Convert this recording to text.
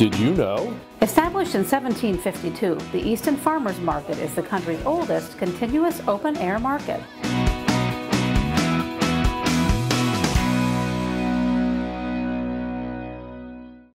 Did you know? Established in 1752, the Easton Farmers Market is the country's oldest continuous open-air market.